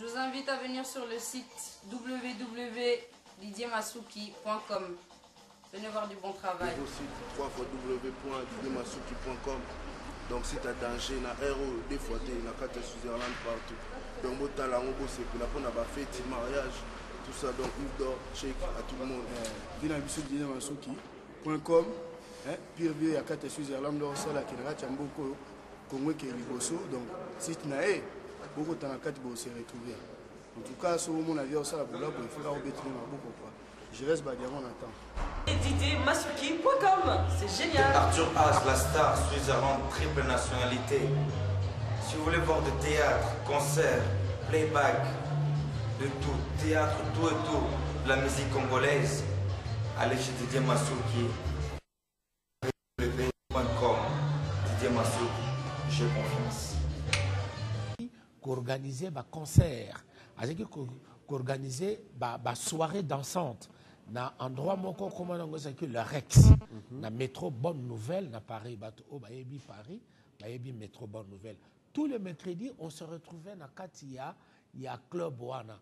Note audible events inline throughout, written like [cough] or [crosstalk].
Je vous invite à venir sur le site www.didiemasuki.com. Venez voir du bon travail. Nouveau site www.didiemasuki.com. Donc si tu as danger na aéro des fois tu na ya Switzerland partout. Donc botala ngo bosepela mpona bafeti mariage tout ça donc Udor check à tout le monde. vina biso dina masuki com pire vie ya kati ya switzerland osalaki na kati ya mboka oyo kongo eke liboso donc site na ye bokotana kati bose retrouver en tout cas so omona vie osala bolabo efika obetile maboko kwa je reste badiamant na temps Masuki.com, c'est génial. Arthur As, la star Switzerland, triple nationalité. Si vous voulez voir de théâtre, concert, playback, de tout, théâtre, tout et tout, de la musique congolaise, allez chez Didier Masuki. www.com. Didier Masuki, j'ai confiance. Qu'organiser ba concert. Azalaki ko- qu'organiser ba, ba soirée dansante. Na endroit moko nango ezalaki le rex. Na métro bonne nouvelle na paris bato oyo bayebi paris bayebi métro bonne nouvelle. Tous les mercredis on se retrouvait na kati ya ya club wana.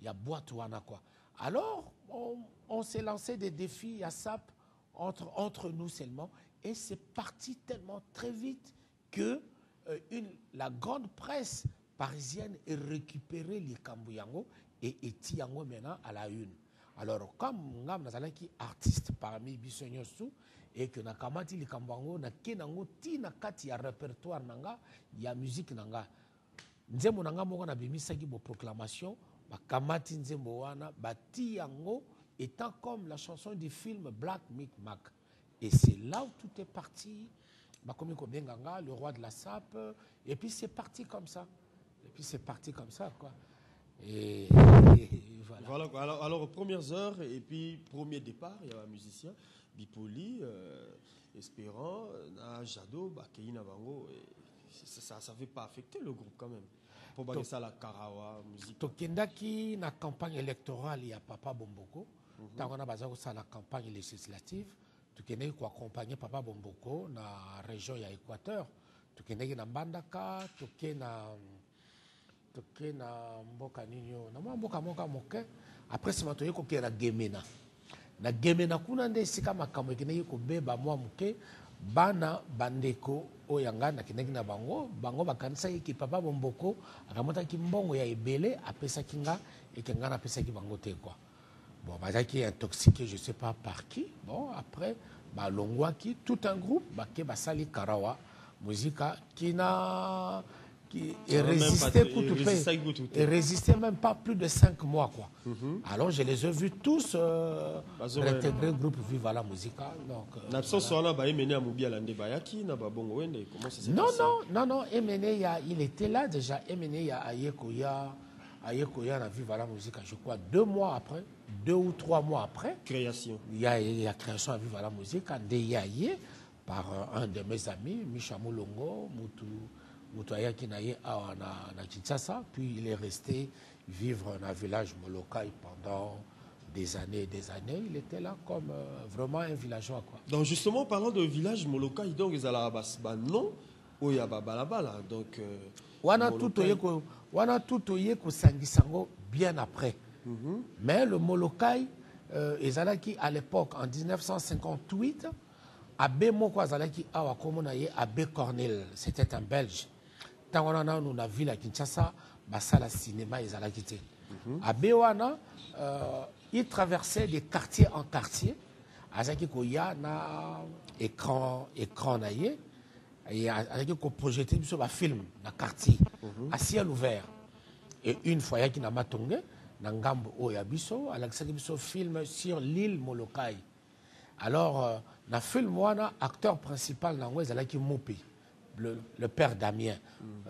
Ya boîte wana quoi. Alors on, on s'est lancé des défis à SAP entre, entre nous seulement. Et c'est parti tellement très vite que euh, une, la grande presse parisienne est récupéré les Kambuyango et etie yango maintenant à la une. Alors comme ngam nazalaki artiste parmi biso nyonso et que nakamati likambo yango nake nango ntina kati ya répertoire na nga ya musique na nga nzembo na nga moko nabimisaki boproclamation bakamati nzembo wana bati yango étant comme la chanson du film black mic mac. Et c'est là où tout est parti. Bakomi kobenga nga le roi de la sape et puis c'est parti comme ça. et puis c'est parti comme ça quoi et, et voilà Voilà, quoi. alors, alors, premières heures et puis premier départ, il y a un musicien, Bipoli, euh, Espérant, na Jado, Bakei Nabango. et Ça ne savait pas affecter le groupe quand même. Pour baguer ça, la Karawa, musique. tokendaki na campagne électorale ya papa bomboko ntango wana baza kosala campagne législative tokendaki koaccompagne papa bomboko na région ya équateur tokendaki na mbandaka toke na toke na mboka nini oyo? Na mwa mboka moko ya moke après nsima toyei kokende na gemena. Na gemena kuna nde esika makambo ekendaki kobeba mwa moke bana bandeko oyo ya ngai nakendaki na bango bango bakanisaki eke papa bomboko akamotaki mbongo ya ebele apesaki nga eke ngai napesaki bango te kwa bon bazalaki intoxiqué je sais pas par qui. Bon après balongwaki tout un groupe bake basali karawa muzika kina qui et résistait et résistait même pas plus de 5 mois quoi. Alors je les ai vus tous euh, Bazo- réintégrer le groupe Viva la Musica donc euh, s'est non, non, non, non, Emene, ya- il était là déjà. Emene, ya Ayekoya, Ayekoya, na Viva la Musique, je crois, deux mois après, deux ou trois mois après, Création. il y a il y a création à Viva la Musique, en Deyaye, par euh, un de mes amis, Micha Moulongo, Moutou, Naye, na, Kinshasa. Puis il est resté vivre dans un village Molokai pendant des années et des années. Il était là comme euh, vraiment un villageois, quoi. Donc justement, parlant de village Molokai, donc ils allaient à non, où il y a Babalabala. Donc. euh, wana tout oye ko- wana tout oye kosangisa yango bien après mais le molokai euh, ezalaki à l'époque en 1958 abe moko azalaki awa cornel c'était un belge ntango wana nanu na ville ya kinshasa basala cinéma ezalaki te. Abe wana euh, il traversait de quartier en quartier azalaki koya na écran écran na ye et azalaki koprojete biso bafilme na quartier. À ciel ouvert et une fois ayaki na matonge na ngambo oyo ya biso alakisaki biso film sur l'île molokai. Alors euh, na film wana acteur principal nango ezalaki mopi le, le père damien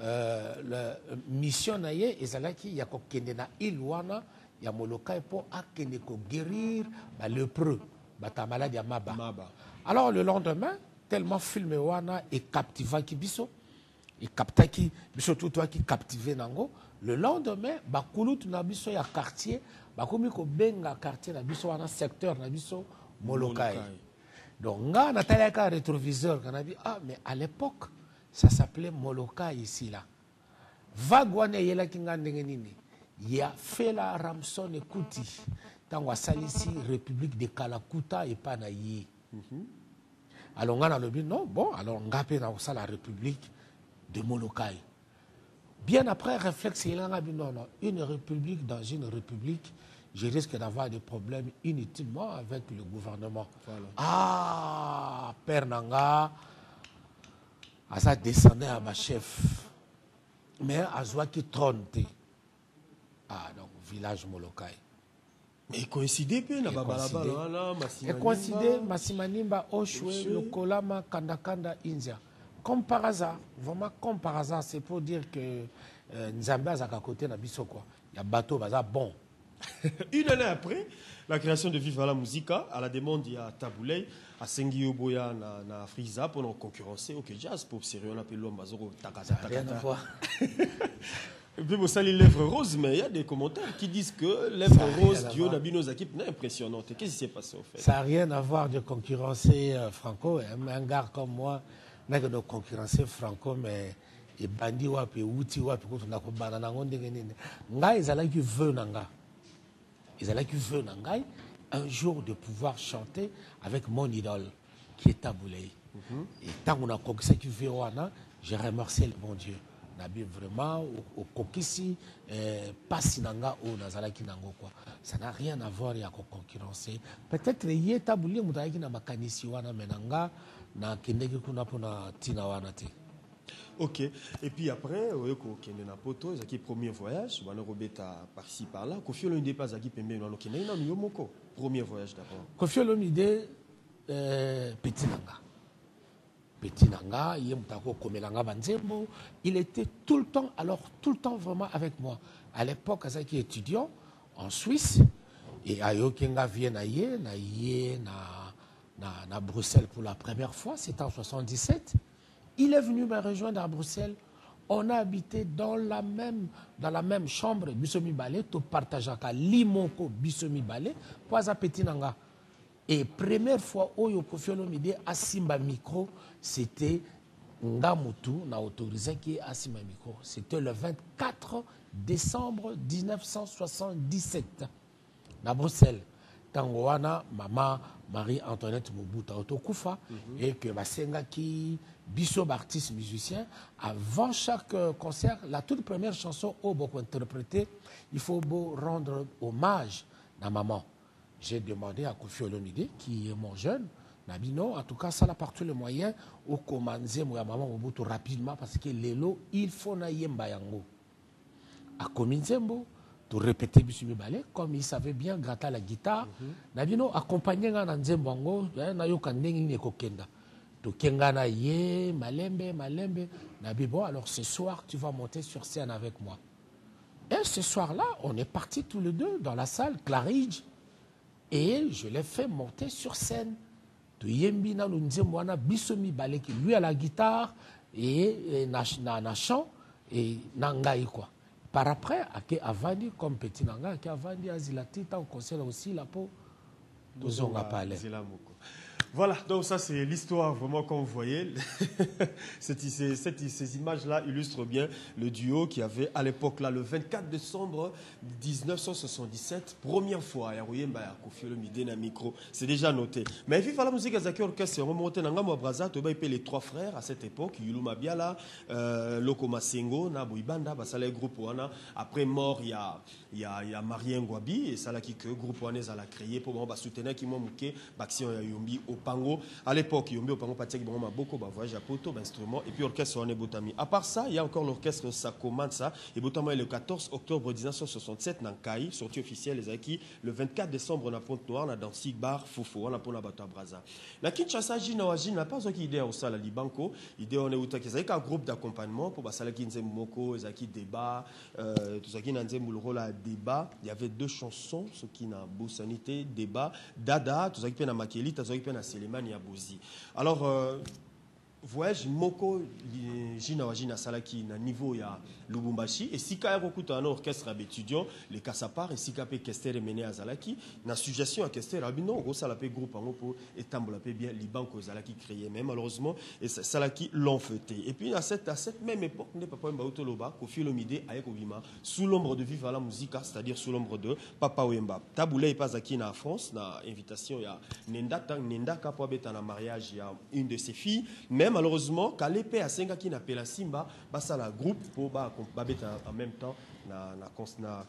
le, mission na ye ezalaki ya kokende na île wana ya molokai mpo akende koguérir balepreux bato ya maladi ya maba. Maba. alors le lendemain tellement filme wana ekaptivaki biso ekaptaki biso tu toaki captive nango le lendemain bakulutu na biso ya quartier bakomi kobenga quartier na biso wana secteur na biso molokai. Donc nga natalaki kaka rétroviseur kanabi ah mais à l'époque ça s'appelait molokai ici là. Vague wana eyelaki nga ndenge nini? Ya fela ramson ekuti ntango asalisi république de kalakuta epai na ye. Alors nga nalobi non bon alors nga mpe nakosala république de molokai bien après réflexe elanga bi non non une république dans une république je risque d'avoir des problèmes inutilement avec le gouvernement. Ah père nanga aza descendant ya bachef mais azwaki trône te ah donc village molokai. Ekoincide mpe na babalabala wana ecoïncide masimanimba oshwe lokolama kandakanda india comme par hasard vraiment comme par hasard c'est pour dire que euh, nzambe azalaka kote na biso quoi. Ya bato baza bon [laughs] Une année après, la création de Viva la Musica, à la demande il y a Taboulay, à Sengi Oboya, na, na Friza, pour nous concurrencer, ok, jazz, pop, sérieux, on appelle l'homme, Bazoro, Takata, rien à Takata. voir [laughs] Et puis, vous salez lèvres roses, mais il y a des commentaires qui disent que Ça lèvres a roses, Dio. Nabino Zakip, n'est impressionnante. Qu'est-ce qui s'est passé au fait? Ça n'a rien à voir de concurrencer euh, Franco un, un gars comme moi n'a que de concurrencer Franco mais ebandi wapi euti wapi kutu na kobana nango ndenge nini ngai ezalaki veu na nga ezalaki veu na ngai un jour de pouvoir chanter avec mon idole qui est Taboulay. Et ntango nakokisaki veu wana je remercie le bon dieu. Nabi vraiment okokisi eh, pasi na nga oyo nazalaki nango quoi. Ça n'a rien à voir ya koconcurrencer peut-être ye tabuli moto azalaki na makanisi wana me na nga nakendeki kuna mpona ntina wana te Ok. Et puis après, oyo kokende na poto, ezaki premier voyage, bana robeta par-ci par-là. Kofi Olomide pas zaki pembe na lokende na yo moko. Premier voyage d'abord. kofi olomide euh, peti na nga peti na nga ye il était tout le temps alors tout le temps vraiment avec moi à l'époque azalaki étudiant en suisse et ayoki nga vie na ye na bruxelles pour la première fois c'était en 77 il est venu me rejoindre à bruxelles. On a habité dans la même, dans la même chambre biso mibale topartageaka li moko biso mibale po aza peti na nga et première fois oyo kofi olomide asimba micro c'était nga mutu na autorisaki asimba micro. C'était le 24 décembre 1977 na bruxelles ntango wana mama marie-antoinette mobuta otokufa et que basengaki biso baartiste musicien avant chaque concert la toute première chanson oyo bokointerpréter il faut beau rendre hommage na maman j'ai demandé à Kofi Olomide, qui est mon jeune, Nabi, non, en tout cas, ça a partout le moyen, au commencer, moi, maman, Mobutu, rapidement, parce que l'élo, il faut na yemba yango. À Kominzembo, to répéter biso mibale comme il savait bien gratter la guitare. Na bino accompagner nga na nzembo yango eh, nayoka ndenge nini ekokenda. Tokenga na ye malembe malembe. Na bi bon alors ce soir tu vas monter sur scène avec moi. Et ce soir-là on est partis tous les deux dans la salle Claridge. Et je l'ai fait monter sur scène. Toyembi nanu nzembo wana biso mibale ki lui à la guitare et, et na, na, na chant et na ngai quoi par après ake avandi comme petit na ngai ake avandi azila ti ntango concert aussi la po tozonga pale. Voilà, donc ça c'est l'histoire vraiment comme vous voyez. Cette- ces, ces images-là illustrent bien le duo qui avait à l'époque là le 24 décembre 1977, première fois ya Royemba ya Kofi Olomide na micro, c'est déjà noté. Mais vive la musique Azaki Orchestre remonté na ngambo ya Braza, to ba les trois frères à cette époque, Yulu Mabiala, euh, Loko Masengo, na Boibanda, basala groupe wana. Après mort, il y a il y a il y a Marien Ngwabi et qui que groupe wana la créé pour ba soutenir qui momuke baction ya Yombi au Pango. À l'époque, Yombi Pango patiaki vraiment beaucoup ba voyage à poto, ba instrument et puis orchestre wana Botami. À part ça, il y a encore l'orchestre Sakomansa et Botama est le 14 octobre 1967 dans Kai, sortie officielle acquis le 24 décembre na Pointe-Noire na dans Sig Bar Fofo wana pona bato ya Braza. Na Kinshasa jina wa jina pas qui idée au sala libanko, idée on est utaki ça un groupe d'accompagnement pour basala ki nzembo moko ezaki débat euh, qui na nzembo rôle à débat, il y avait deux chansons qui na bosanité débat dada tout ça qui na makeli ça qui na Selemani ya Bozi. Alors euh, voyage moko jina wa jina asalaki na niveau ya lubumbashi esika ya kokutana na orchestre ya baétudiant le kasapar esika mpe kester emene azalaki na suggestion ya kester abi non okosala mpe groupe yango mpo etambola mpe bien libanko ezalaki créé. Mais malheureusement esalaki long feu te et puis à cette, à cette même époque nde papa wemba utoloba kofi olomide aye kobima sous l'ombre de viva la musica c'est-à-dire sous l'ombre de papa wemba. Tabula epe azalaki na france na invitation ya nendaka nendaka mpo abeta na mariage ya une de ses filles. Mais malheureusement kale mpe asengaki na pela simba basala groupe mpo ba- babeta en même temps na, na, na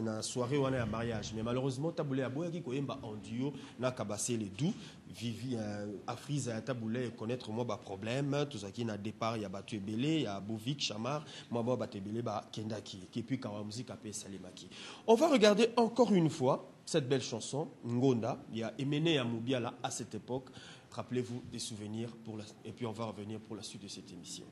na soirée wana ya mariage. Mais malheureusement tabule aboyaki koyemba en duo na kabasele du vivi euh, afrise ya tabule connaître mwa baproblème tozalaki na départ ya bato ebele ya bovik chamar. Mwa mwa bato ebele bakendaki et puis kawa muzika mpe esalemaki on va regarder encore une fois cette belle chanson ngonda. Ya emene ya mobiala à cette époque rappelez-vous des souvenirs et puis on va revenir pour la suite de cette émission